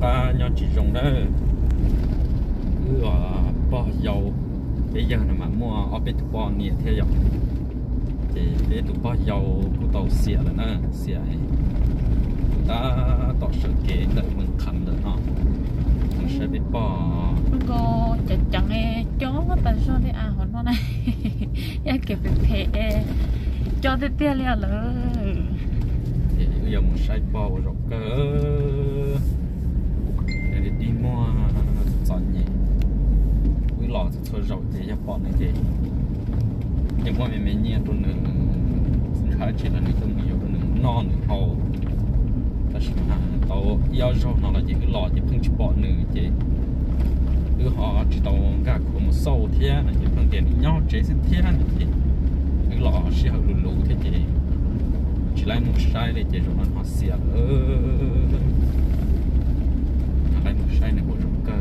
cá nhau chỉ dùng đó. Cứ bỏ dầu. Bây giờ mà mua ở bên tụ bỏ nhiệt theo dọc thì để tụ bỏ dầu của tàu xịa là nó xịa ta tỏ sự kế đợi mình khăn được nó mình sẽ bị bỏ. Có chặt chẳng e chó tại sao đi à hòn nó này? Ya kịp bị phê cho tới tia lia lỡ thì bây giờ mình sẽ bỏ rồi cơ để đi mua chọn nhỉ với lò thì thôi rồi thì bỏ này thì nhưng mà mình mình nhiên tụi nữa khá chỉ là những tụi nhiều tụi nữa non nữa hầu ta sẽ tàu yêu rồi nó là gì cái lò thì không chỉ bỏ nữa chứ cứ họ chỉ tàu cả của một sâu thế là chỉ phương tiện nhau chế sinh thế là thì cái lọ sẽ hợp lũ lũ thế chứ chỉ lại một sai để chế rồi nó xỉa ơ sai này của rộng cơ.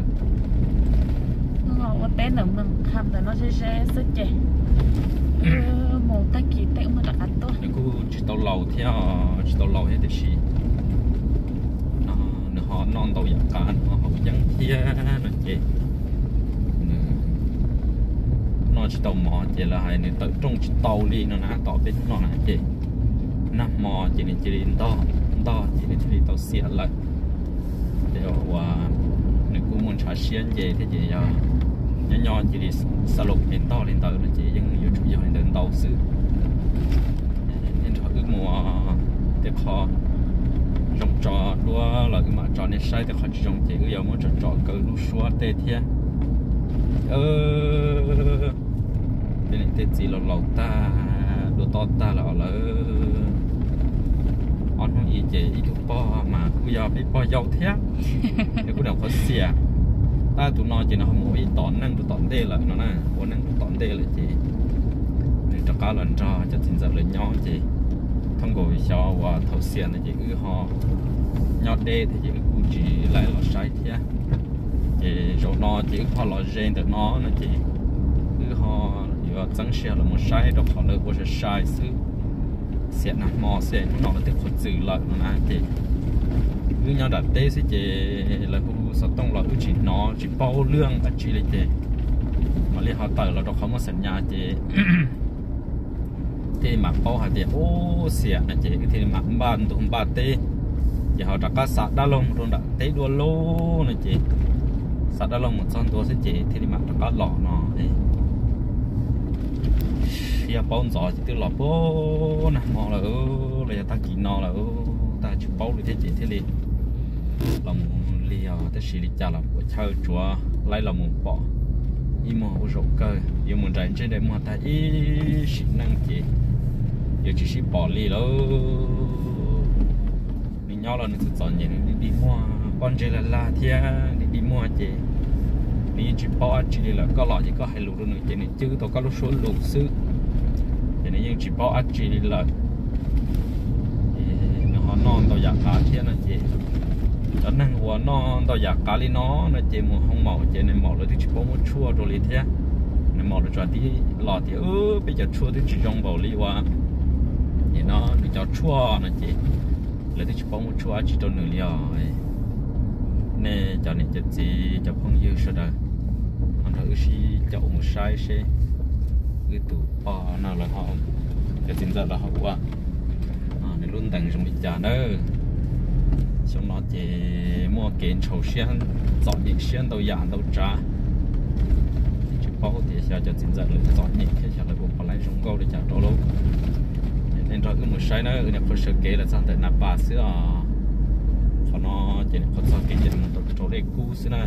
Có té nữa mình khăm thì nó sẽ sẽ sức chè một cái kỳ tệ mà đặt tốt. Nếu cứ chỉ tàu lầu theo chỉ tàu lầu hết thì gì nó nó họ non tàu giặc cả nó họ dân thế nó chế nó chỉ tàu mò chỉ là hay nên tự trong chỉ tàu đi nó nã tàu bên nó nã chế nằm mò chỉ nên chỉ đến to to chỉ nên chỉ tàu xịa lại. Để ว่า nếu cứ muốn thì ờ, nhỏ nhỏ chỉ đi xa lục đến to lên tới là chị nhưng nhiều chủ yếu là đến tàu sư nên cho ước mùa ờ, để khó trồng trọ đua là cái mà trọ nên sai thì khó chỉ trồng chỉ cái giờ muốn trồng trọ cỡ lúc xóa tê thiên ơ thế này tê gì là ta đồ to ta là là on không ý chị ý thuộc mà bây giờ bị po dầu thế để cũng đâu có xìa ta tụi nó chỉ nó không mỗi tón năng tụi tón đê là nó na, bố năng tụi tón đê là chị để cho cá lần trò cho chính giờ lên nhỏ chị thông gồm cho và thấu xiên là chị cứ họ nhỏ đê thì chị cũng chỉ lại là sai thế. Chị rồi nó chị ho là gen được nó là chị. Cứ họ vừa tăng xe là một sai đó họ lợi của sai sự xiên nó mò xiên nó là tiếp tục giữ lại nó nè chị cứ nhau đặt tê sẽ chế là hú sắp tông là hú chỉ nó chỉ bao lương ở chỉ là chế mà liên họ tờ là đó không một sẵn nhà chế thì mà bao hạt chế ô xỉa là chế cái thì mà bàn tụ ba tê. Giờ họ đặt cá sát đa long, rồi đặt tê đua lô này chế sát đa long một con tua sẽ chế thì mà đặt cá lọ nó đấy khi bao giờ chỉ tiêu lọ bố nè mò là ơ là ta kỳ nó là ơ ta chụp bao lì thế chị, thế li lòng li liều ờ, thế chỉ li chả là của chơi chúa, lấy lòng một bỏ y mò u rộng cơ y muốn rảnh trên đây mà ta y chỉ năng chị. Giờ chỉ chỉ bỏ li đâu đi nhau là nó sẽ chọn gì đi đi mua. Con chơi là la thia, đi đi mua chị. Đi chụp bao chị là có lọ chỉ có hai lũ nữa chị này. Chứ tôi có lúc số lũ sư chị này nhưng chụp bao chị là nó họ non tôi giả cả thia là chỉ cho nên của nó tao giả cá li nó nó chỉ một không màu chỉ nên màu là thì chỉ có một chua rồi li thế nên màu là cho tí lọ thì ơ bây giờ chua thì chỉ trong bầu li qua thì nó được cho chua nó chỉ là thì chỉ có một chua chỉ trong nửa li nè cho nên cho gì cho không dư sao đâu anh thử si chậu một sai xe cái tủ bò nào là họ cái chính ra là họ qua à để luôn tầng trong bị trả nữa xong nó chỉ mua kiện sầu xiên dọn những xiên đâu dạng đâu trả. Chỉ bao thì sao cho chính dọn những cái sao lại buộc lấy trong câu để trả trâu nên rồi cứ một sai nữa người có sự kế là sang tới nạp ba số à, còn nó chỉ có sao kế chỉ một tổ trâu để cũ xưa nè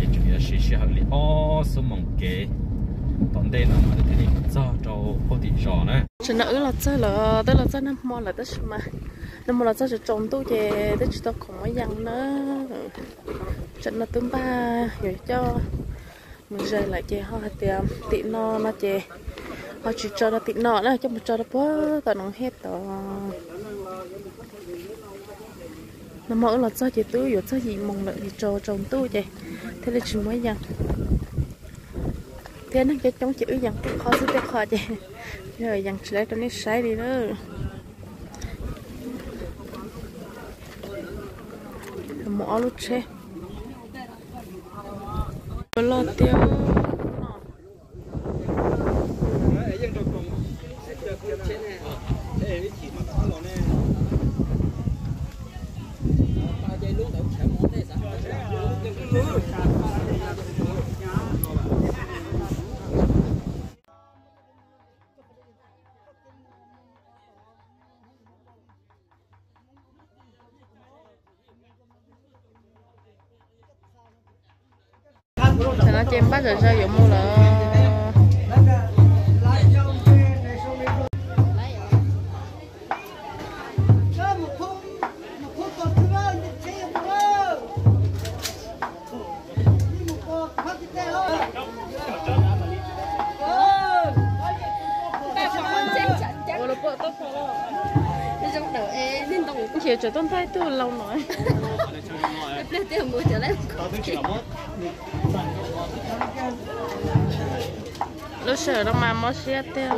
chỉ chủ yếu là xí hợp lý ô số mong kế tận đây là mà cái gì cho trâu có tiền trò nữa chỉ nữ là chơi là tới là chơi năm mò là tới mà. Năm mò là chơi trồng tu về, tới chúng tao không có dặn nữa trận nó tương ba rồi cho. Mình rời lại chè họ tiệm tiệm no nó chè họ chỉ cho nó tiệm nọ nữa cho một cho nó bớt, tao nó hết đó nó mỡ là cho chị tôi rồi cho gì mong lợi thì cho trồng tôi vậy thế là chúng mới dặn. Thế nó cho chống chữ dặn khó sức khó chè rồi dặn sẽ cho nó sai đi đó. Mỏ lúc chế lo tiêu. Thì nó chém bắt rồi sao dụng mua là chiều trở tôn tay tôi lâu nói Lên tiêu mua trở lên lúc sợ nó mà mất xe tiêu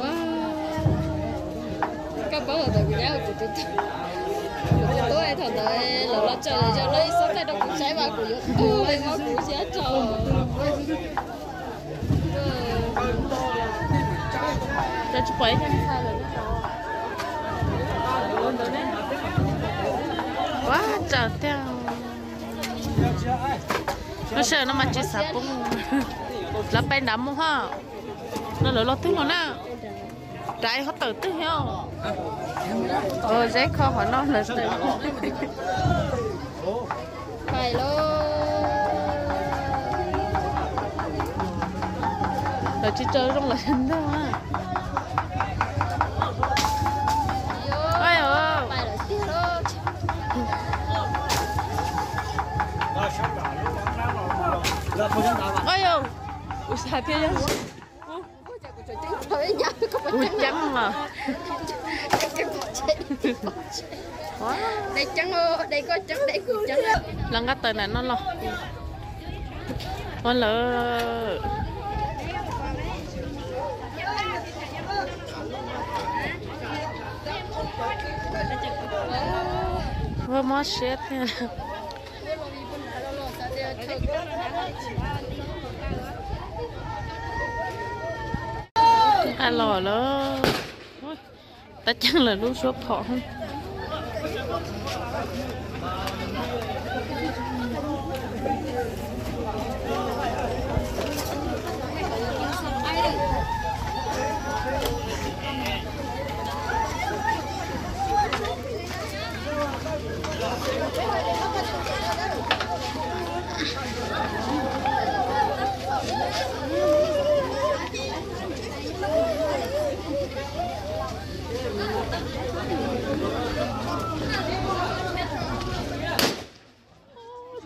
Các bố đời của nhau của tôi Của tôi thằng đời là nó chờ cho lấy số tay đâu cũng trái vào của tôi Ôi, nó cũng sẽ chờ cho chú quấy cho sao rồi. Quá trời tiêu nó sợ nó mà chỉ sập cũng là bên đám mua ha nó lỡ lo thứ nó nè trái họ tự tức hiểu ờ dễ kho họ nó là tự Phải lô là chỉ chơi trong là chân thôi ôi trắng thôi nhá. Có phải ui, trắng trắng mà. Trắng trắng bỏ chết quá Đây trắng ô Đây có trắng Đây cũng trắng lần cái tên này nó lo. Nó lỡ vừa mất ta lò lỡ ta chắc là lúc số thọ không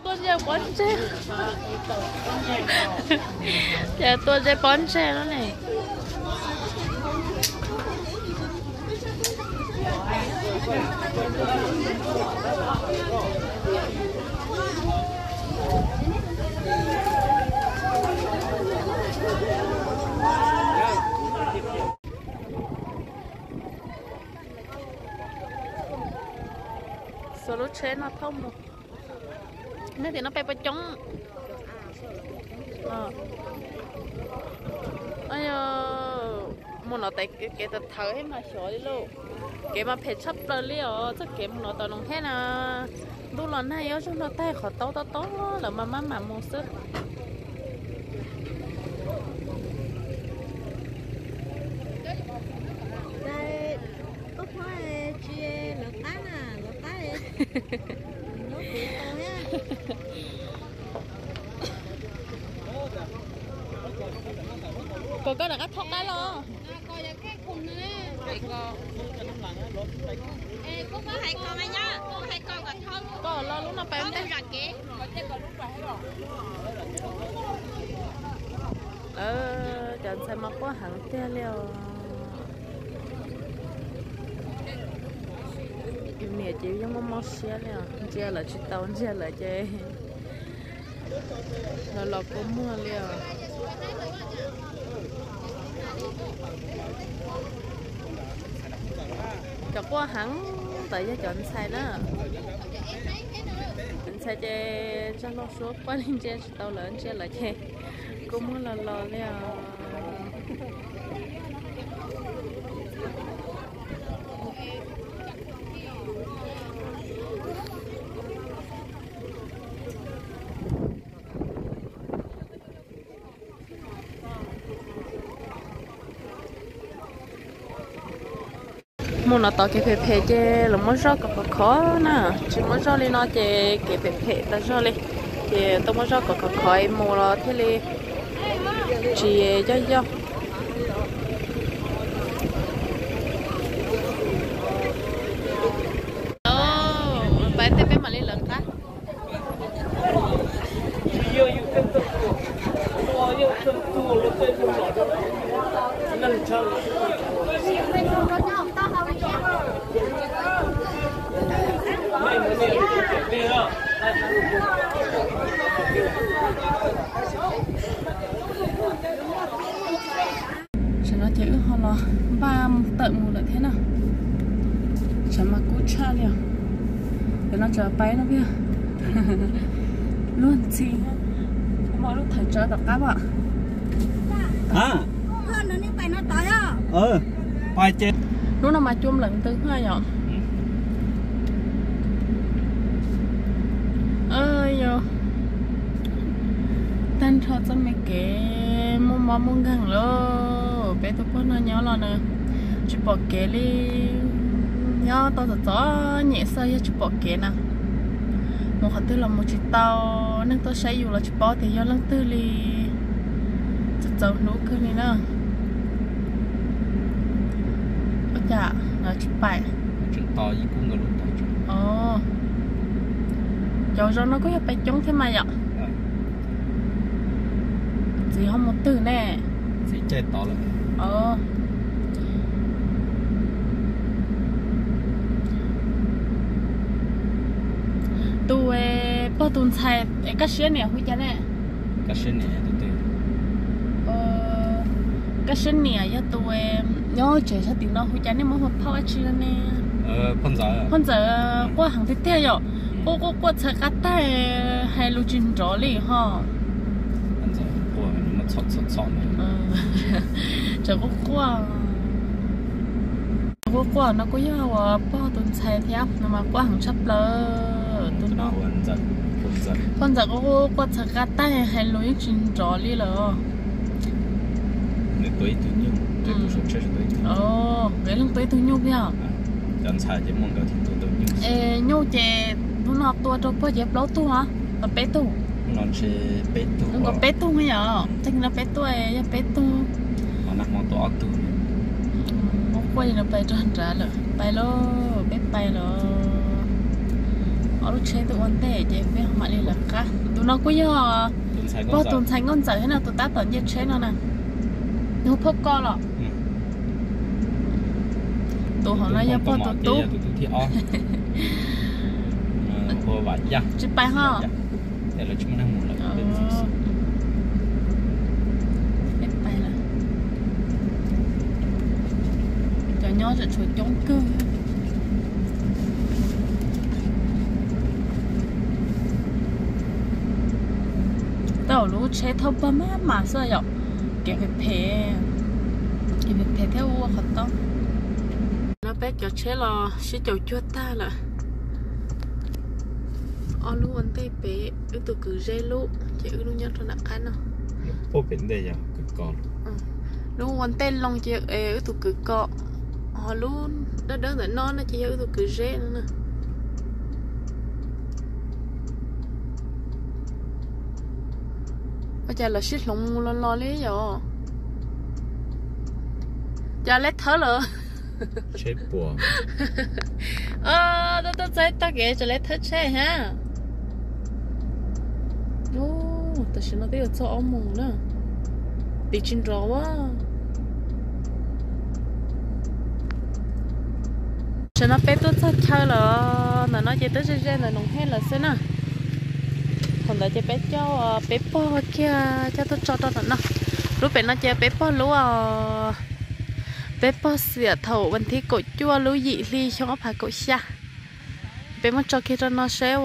tôi giờ bón xe giờ tôi giờ bón xe nó này. Số lúc chế nó thông rồi. Nếu thì chống ờ. Ai ơ một nó tay cái tờ thở hết mà sửa đi luôn cái mà phải chấp rồi liều chắc cái nó tao nông hết à. Đu lần này ở trong nó tay khó tao tao tao là mà mà mà một sức. Đây Ốc hoa chia lợt tán à Lợt đi Nó kìa to nha cô có được cái thóc đó lo coi là cái khùng nữa Vậy co Ê, có hai con ấy nhá Có hai con còn thân có lo lúc nó Có bém một đấy rạch kìa Có chết còn lúc rồi ờ chọn sai mà quá hẳn tia liều mẹ chị giống mắm mắm xe liều chia là chị tao chia là chơi là lọc có mưa liều chọn quá hẳn, tại gia chọn sai đó mình sẽ chơi cho nó số quá nên chơi tàu lớn chơi là chơi cũng muốn là lo liệu. Mua nó tao cái phê phê chứ là muốn rõ có khó nè. Chỉ muốn rõ lên nó chứ cái phê phê ta rõ lên. Thì tôi muốn rõ có khó khó, em mua nó thế li chỉ ờ, cho cho. thế là họ là ba tận một lại thế nào? Chả mặc cũ cha liền để nó chờ bay nó kia. Luôn chi mỗi lúc thầy chờ tập các bạn à. Ừ bài chết. Lúc nào mà chôm lận tư hai nhở ơi yo tan cho cho mấy cái mua mắm mua gần luôn bé tôi có nhớ là nè chỉ bỏ kế đi. Nhớ tao tao tớ nhẹ say chỉ bỏ kế nè một hạt tư là một chỉ tao nên tao say dù là chỉ bỏ thì do lăng tư li tự tớ nấu cơ này nè ôi chà là chỉ bảy chỉ tao gì cũng người lúc tao chỉ ồ. Cháu rồi nó có hiệp bài chống thế mà vậy gì dạ. không một từ nè. Gì chơi tao là ờ. Tụi bao tuần xài cái xe này huy cha nè. Cái xe này từ từ ờ cái xe này ya tụi nhớ trẻ sao tiếng nó huy cha nè mới học phao chi nè. Ờ giờ à? Bây giờ qua hàng tiếp theo rồi. Cô cô cô chơi cái tay hay lưu trình rõ li ha của chọn chọn chọn nó có yêu à bao tuần xài theo nó mà qua hàng sắp tuần nó nó phân giờ phân giờ cái tay hay lưu trình rõ li lợ nếu tuổi tự nhiên tuổi bù chết tuổi tự nhiên cái lần tới tôi nhung kìa xài chỉ mong cái thì tự tự nhiên ê nhung chè nó tua cho bao dẹp lâu tu hả là bé nó sẽ bé tu đừng có bé tu mới nhở? Chắc là bé tu ấy bé tu. Nó nặng mong to tu Một quay nó bay tròn trả rồi. Bay lo bé bay lo ở lúc chơi tụi con tệ chơi với họ lại là cá. Tụi nó có giờ bao tuần thành con dở thế nào tụi ta tận nhất chơi nó nè nó phốc co lọ. Tụi họ nói giờ bao tụi tụi tú thì o của vải da chứ bay ha muốn là ờ. Bên bé bay là. Cho nhớ rồi chuột chống cơ tao lú chế thâu ba má mà sao vậy cái phải phê cái phải phê theo ua khó tao nó bé cho chế lo sẽ chầu chua ta là ở lú anh tay bé ước tụ cứ dây lú chỉ ước lú nhớ cho nặng khăn nào phố biển đây giờ cực còn lú anh tay long ê ước tụ cứ cọ họ lú đó đó để non nó chỉ ước tụ cứ dây nữa nè. Bây giờ là shit lông lo lo lý rồi giờ lấy thở rồi chế bùa ờ tôi tôi thấy tao kể cho lấy thở xe ha ta xin nó cái cho ông mùng nữa đi chín rõ quá xin nó bé tôi thật chơi là nó nói chơi tới chơi chơi là nông hết là xin à còn là chơi bé cho bé po kia cho tôi cho cho nó lúc bé nó chơi bé po lúc bé po sửa thầu bên thi cổ chua lúc dị ly cho nó phải cổ xa bé muốn cho kia cho nó sẽ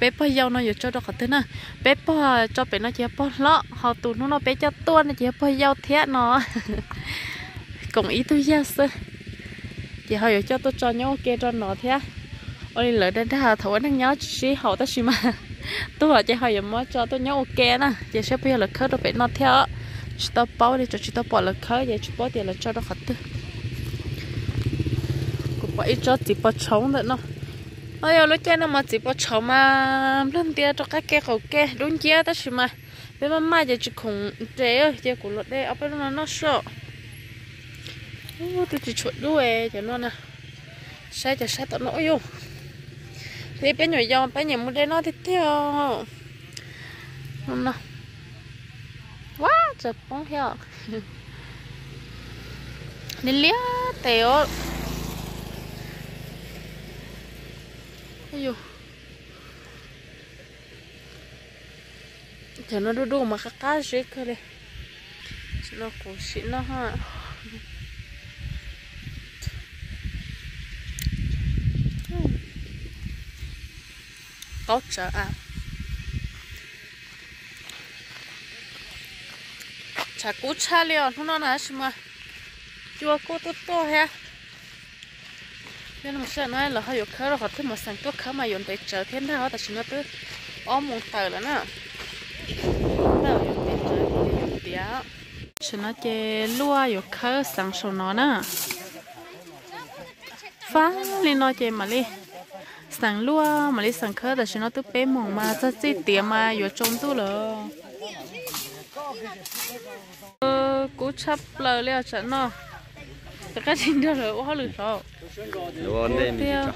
bé bao dâu nó giờ cho nó khó thế nè. Bé bao cho bé nó chỉ bao lọ. Họ tụ nó nó bé cho tuôn, nó chỉ bao dâu thế nó. Cùng ý tôi ra sơ chỉ họ giờ cho tôi cho nhau kia cho nó thế ôi, lỡ đến đây thấu đang nhớ chỉ họ ta xí mà. Tôi hỏi chỉ họ giờ mới cho tôi nhau, ok nè. Chỉ sẽ bây giờ là khơi đó bé nó theo chỉ tao bao đi, cho chỉ tao bỏ là khơi vậy chỉ bỏ tiền là cho nó khó tư. Cũng bỏ ít cho chỉ bỏ trống nữa nó ôi giờ lúc chơi nó mà chỉ bỏ trống mà. Lần tia cho các cái khẩu kê đúng chưa ta chỉ mà. Bé mà mai giờ chỉ khủng trẻ ơi. Giờ của lột đây ở bên nó nó sợ. Ô tôi chỉ chuột đuôi cho nó nè. Sai cho sai tao nổi vô. Thì bé nhỏ dòng bé nhỏ muốn đây nó thì theo. Không nào. Quá chập bóng theo nên lia téo Ayo. dụ cho nó đu đu mà khá khá nó nó ha. Có trở à. Chả cú cha liền không nó là gì mà chua cô tốt to ha nên mà sợ nói là họ có khơi rồi họ thích mà sang tốt khơi mà dùng để chờ thêm đó ta chỉ nó tới ôm một tờ là nó tờ dùng để chờ dùng tía chỉ nó chơi lúa dùng khơi sang số nó nè phá lên nó chơi mà đi sang lúa mà đi sang khơi ta chỉ nó tới bé mỏng mà chắc chỉ tiệm mà dùng trông tu rồi cú chấp lời leo trận nó cái xin đó rồi quá lười rồi luôn đây mình cho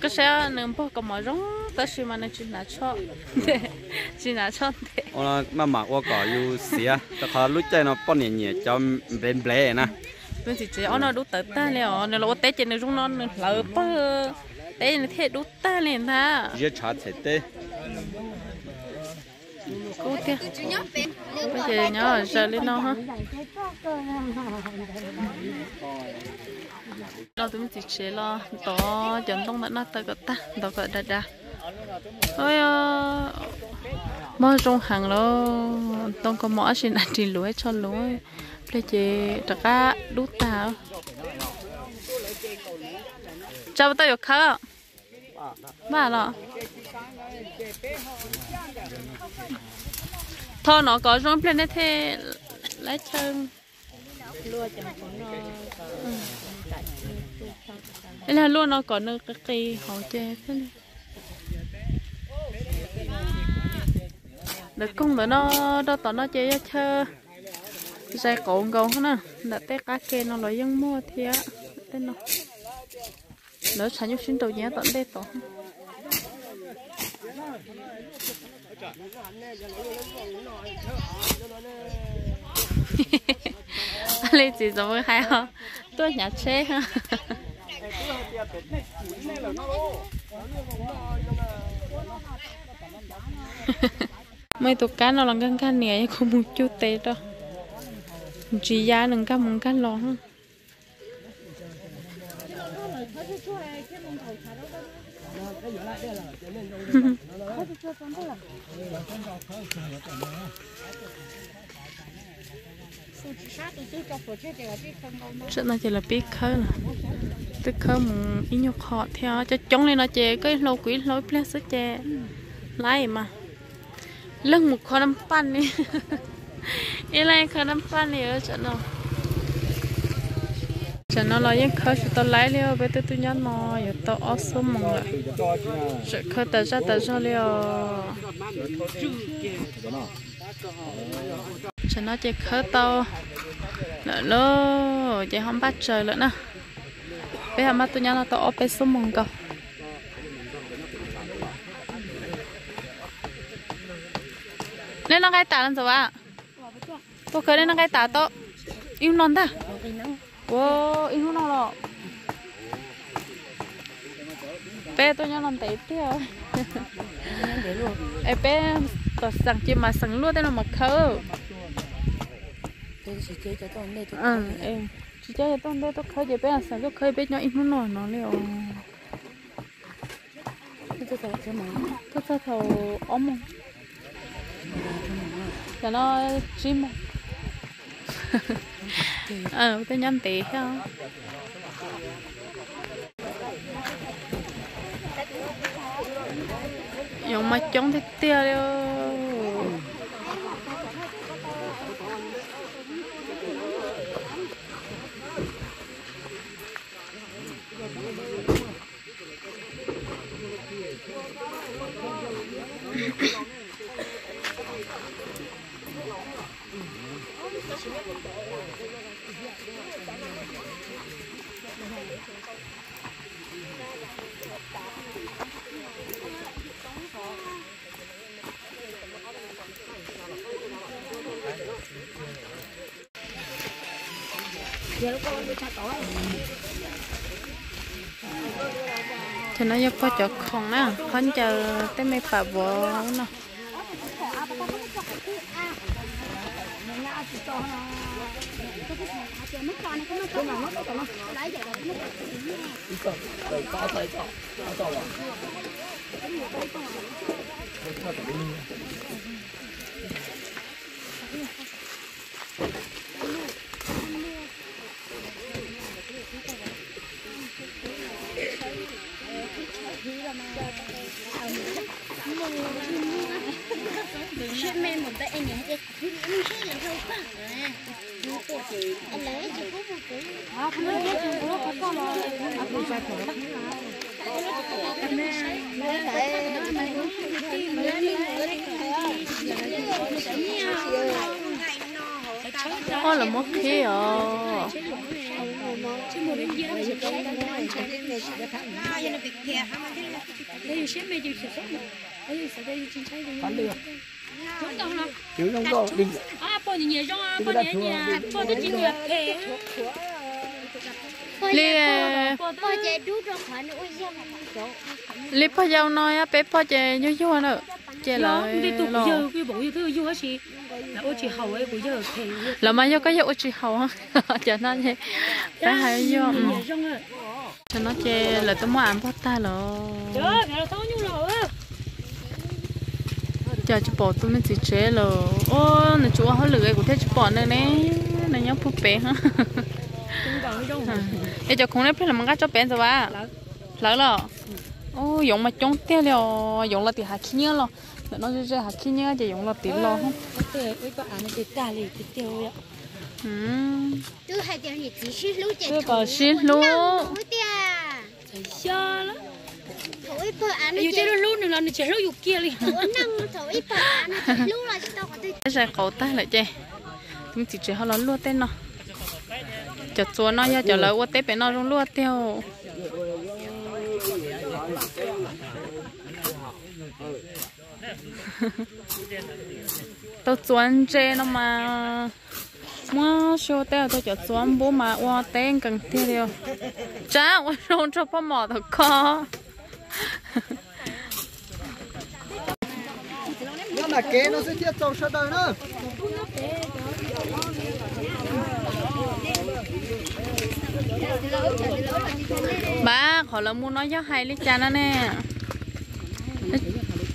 cái xe nâng bao cái mà rong ta chỉ mà nó chỉ 拿 cho cho thế ông mà mà tôi có yêu xía ta khó lúc chơi nó bao nhẹ nhẹ cho bên ble nè bên chỉ chỉ ông nó đút tới ta liền nó là té trên nó rung nó lỡ bơ té nó thế đút ta liền ta giờ chả thế tê cô kia bây giờ nhớ giờ lên nó ha lo tụi mình chỉ chế lo đó chọn tông đã nát tới ta đó cái đa đa ôi à mà trong hàng lo tông có mỏ xin ăn tiền lúa cho lúa. Bây giờ tất cả đút tao chào tao được khá ba lo thôi nó có trong planet thế lấy chân? Đây là luôn nó có nơi cái cây họ chè thế này. Được công nữa nó đó tao nó chơi chơi dây cồn cầu nè? Đã té cá kê nó lấy dân mua thì á tên nó. Nó sản xuất sinh đầu nhé tận đây tao lấy gì rồi hay không tôi nhà chế ha mấy tụ cá nó làm căng căng nè không một chút tê đâu chỉ giá đừng cá mừng cá lò ha sợ nó chỉ là biết khơi là tức khơi một ít nhục họ theo cho chống lên nó chè cái lâu quý lối plex sức chè lại mà. Lưng một khó năm pan đi. Ý này khó năm pan đi ở chỗ nào? Cho nó lo những khơi cho tôi lấy liao với tôi tôi nhớ mò, giờ tôi ở số mong là chỗ khơi ta ra ta ra liao cho nó chỉ khơi tao. Nữa lô chỉ không bắt trời nữa nè. Bây giờ mắt tôi nhớ là tôi ở bên số mong cầu nên nó cái tả làm sao ạ. Tôi khơi nên nó cái tả tôi yêu non ta. Wow, ini nó lo. Bé tôi nhớ làm tép thế à? Ê bé, tôi sang chỉ mà sang luôn thế nó mà khâu. Ừ, em chỉ chơi cho tôi đây tôi khơi về bé là sang tôi khơi bé nhỏ in nó nó liệu. Tôi sao thế mà? Tôi sao thầu ốm không? Cho nó chim không? Ờ, tôi nhắn tí không? Dùng mà chống thì tiêu đi thì nó giúp có chỗ không á. Không chờ tới mấy bà vợ nè Shit man tay anh nhớ cái nhưng cái là không phải anh lấy chỉ có một cái. À không lấy chỉ có một con mà à. Không phải thôi có là mất khí à chữ trong cô đi à bỏ nhẹ trong à bỏ những nhẹ bỏ những nhẹ thế li Bỏ chạy đút khỏi nó ôi mà li bao giờ nói á bé bao giờ như như nữa chơi là đi tụ lo. giờ cái bộ như thứ yêu gì là ô chỉ hậu ấy bộ giờ thế là mà yêu cái yêu chỉ hậu á. Cho nó chơi bé hay nhẹ trong à cho nó chơi là tôi muốn ăn bát ta rồi là giờ chỉ bỏ tôi mới chỉ chế rồi ô nó chúa họ lười của thế chỉ bỏ nữa nè nó nhóc phụ bé ha bây giờ không biết phải làm cái cho bé rồi ba lỡ. Rồi ô dùng mà chống tiêu rồi dùng là thì hạt ขี้ nhớ rồi nó chơi hạt ขี้ nhớ thì dùng là tí lo không cái cái tiêu ừ. Tôi hai tiếng thì chỉ tôi bảo xin luôn Thổi tia thấy xa lắm Thổi bờ ăn yêu chơi luôn nữa là nó chơi lúc kia đi Thổi năng thổi bờ ăn Lũ là tao có tôi cái này cậu ta lại chơi chúng chỉ chơi họ nó lúa tên nó. Chợ chúa nó ya chợ lỡ qua bé nó rong lúa tiêu tôi chuẩn chơi nó mà. Mua show tao tôi chợ chuẩn bố mà qua tên cần tiêu điều. Chả qua rong cho bao mỏ thật khó nhưng mà kế nó sẽ thiết trong sơ đời nữa ba khỏi là muốn nói cho hay lý cha nó nè.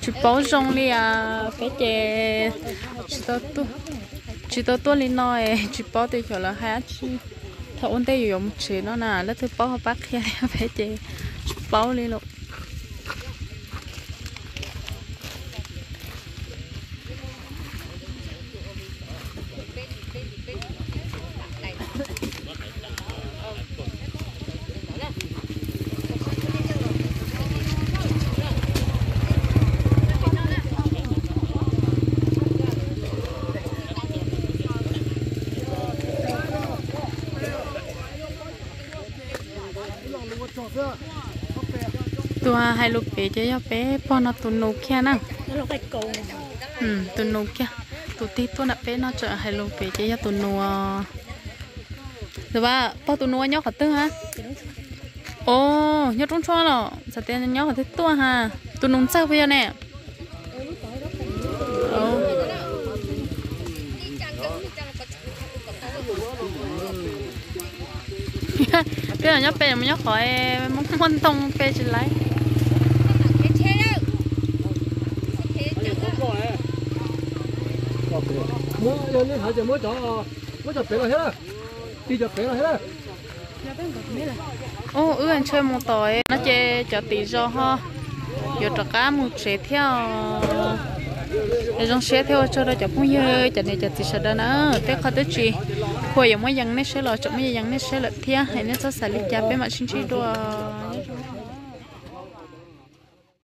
Chụp bảo rong đi à cái chè. Chú tao tu chú tao tu lên nói chụp bảo thì khỏi là hai chú thọ ôn tay dùng chỉ nó nè. Lấy thứ bảo họ bắt kia phải chè. Chụp bảo đi luôn hai lúc bé chơi cho bé. Po nó tụt nô kia nè. Ừ tụt nô kia. Tụt tí tụt nè bé nó chở hai lúc bé chơi cho tụt nô rồi ba po tụt nô nhau khát tư ha ô nhau trung cho nó sao tiền nhau khát tư tua ha tụt nông sao bây giờ nè? Bây giờ nhóc bé nhóc khỏi mong quan tông bé chỉ lấy mua giờ nên hai giờ mua cho mua cho bé rồi hết rồi đi cho bé rồi hết rồi ô ư anh chơi một tỏi nó chơi cho tí do ho, giờ cho cá một xe theo. Để trong xe theo cho đó cho cũng như cho này cho tí sợ đó nữa thế khó tới chi khôi giờ mới dăng nét sẽ lo cho mới dăng nét sẽ lật theo hay nét sẽ xài lịch cha bé mà xin chi đồ.